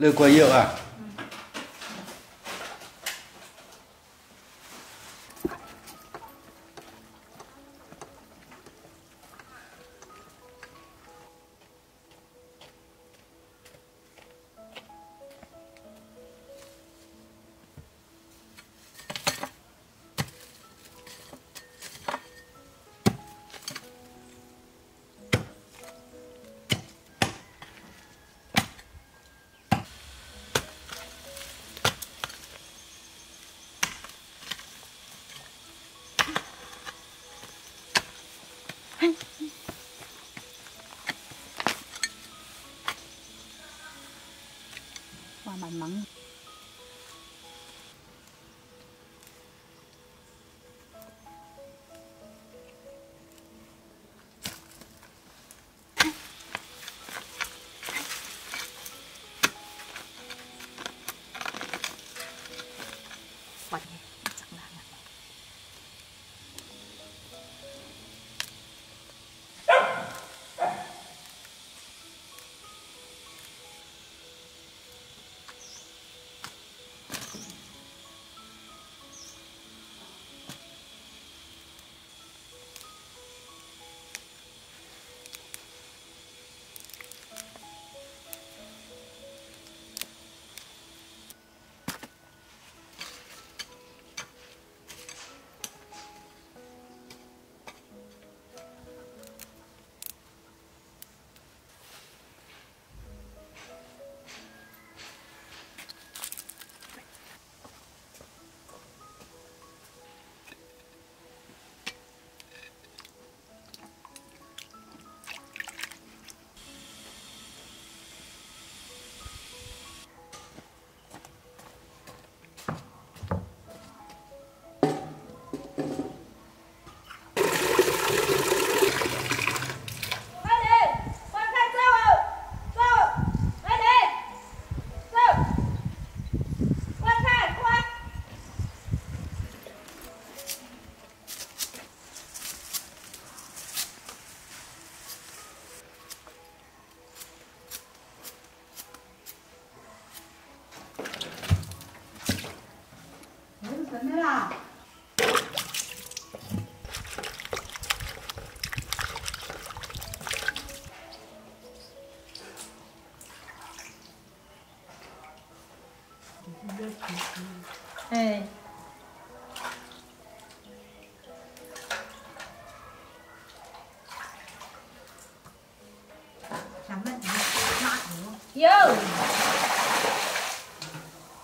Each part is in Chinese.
六块六啊。哇，蛮忙。没有分的啦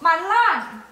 反了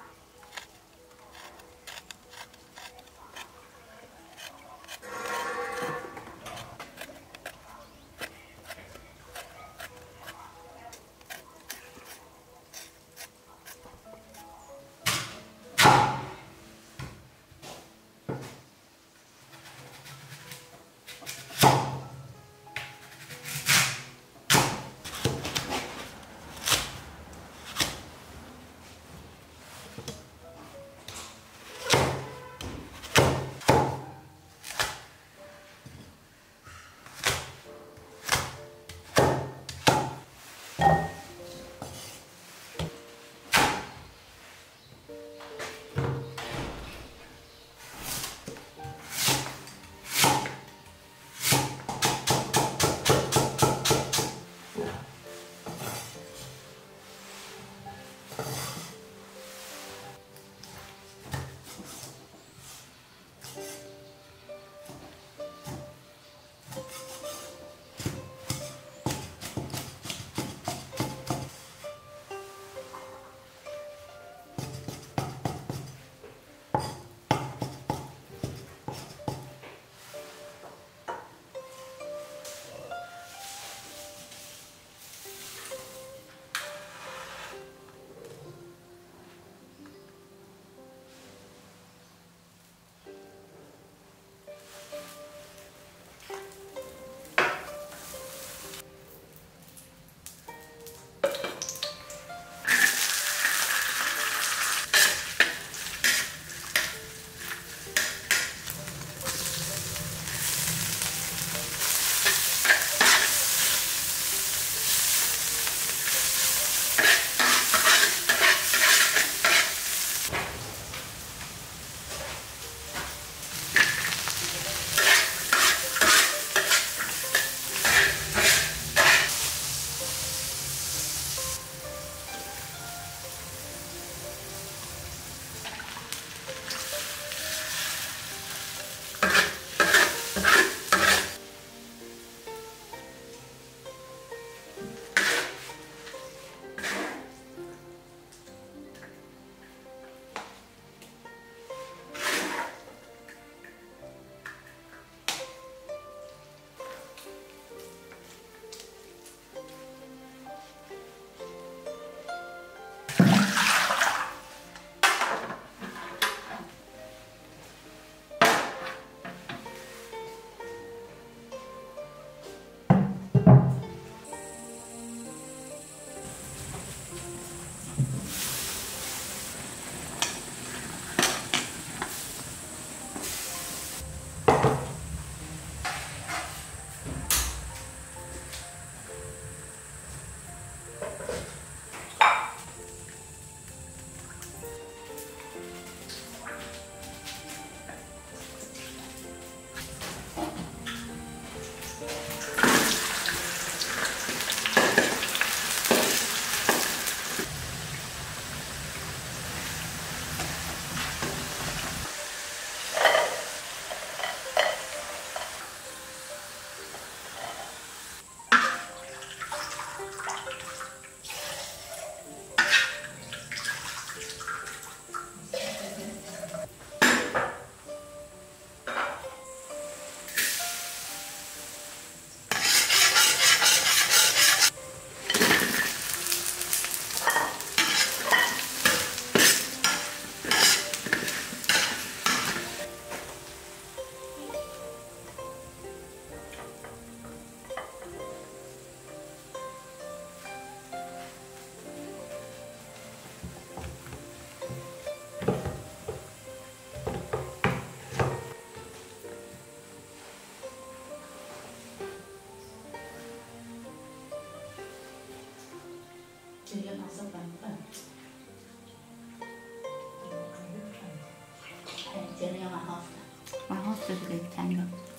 这是第三。个。